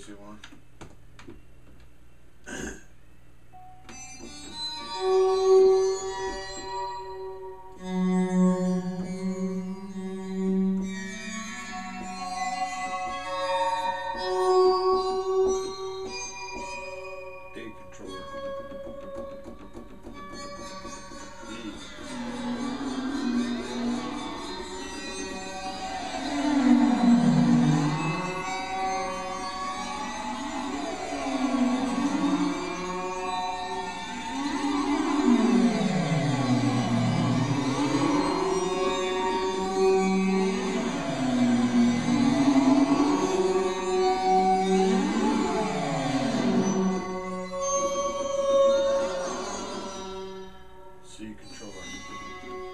case you want. natural one.